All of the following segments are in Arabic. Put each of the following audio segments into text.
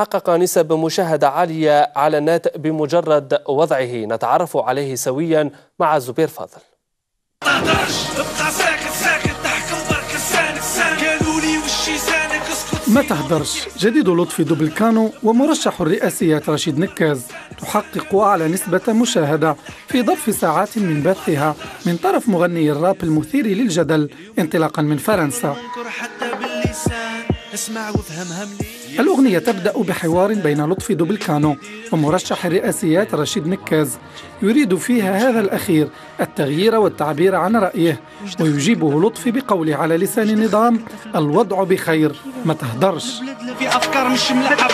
حقق نسب مشاهدة عالية على النت بمجرد وضعه. نتعرف عليه سويا مع زبير فاضل. ما تهدرش. جديد لطفي دوبلكانو ومرشح الرئاسيات رشيد نكاز. تحقق أعلى نسبة مشاهدة في ظرف ساعات من بثها من طرف مغني الراب المثير للجدل انطلاقا من فرنسا. اسمع وافهم الأغنية تبدأ بحوار بين لطفي دوبل كانون ومرشح الرئاسيات رشيد نكاز يريد فيها هذا الأخير التغيير والتعبير عن رأيه ويجيبه لطفي بقوله على لسان النظام الوضع بخير ما تهدرش. في افكار مش ملحه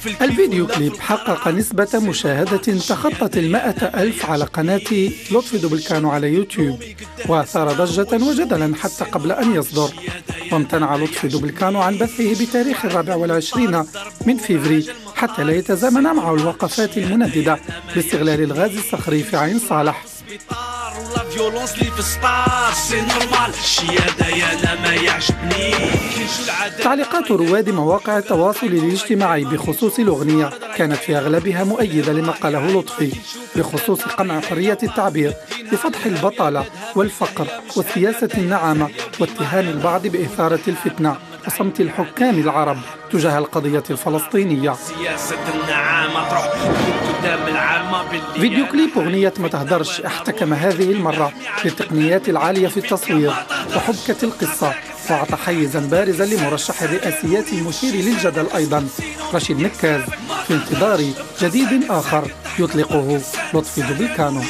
في الفيديو كليب حقق نسبة مشاهدة تخطت المائة ألف على قناة لطفي دوبل كانون على يوتيوب وأثار ضجة وجدلا حتى قبل أن يصدر. وامتنع لطفي دوبل كانون عن بثه بتاريخ الرابع والعشرين من فيفري حتى لا يتزامن معه الوقفات المنددة باستغلال الغاز الصخري في عين صالح. تعليقات رواد مواقع التواصل الاجتماعي بخصوص الأغنية كانت في أغلبها مؤيدة لما قاله لطفي بخصوص قمع حرية التعبير بفتح البطالة والفقر والسياسة النعامة واتهام البعض بإثارة الفتنة وصمت الحكام العرب تجاه القضية الفلسطينية. فيديو كليب أغنية ما تهدرش احتكم هذه المرة للتقنيات العالية في التصوير وحبكة القصة. وأعطى حيزا بارزا لمرشح الرئاسيات المثير للجدل أيضا. رشيد نكاز في انتظار جديد آخر يطلقه لطفي دوبيكانو